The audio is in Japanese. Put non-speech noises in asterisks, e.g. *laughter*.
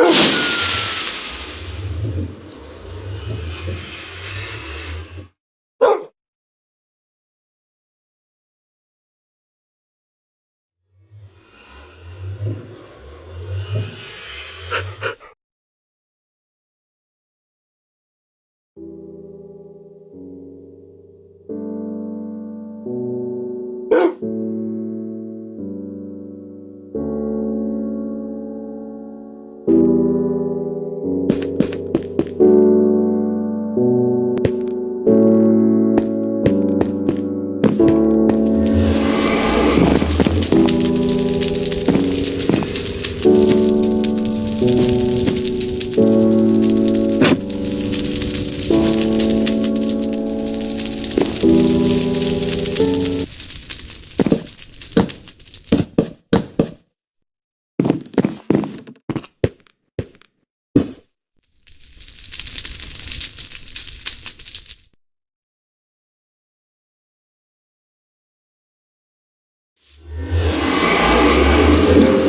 Oof! *laughs* Yeah.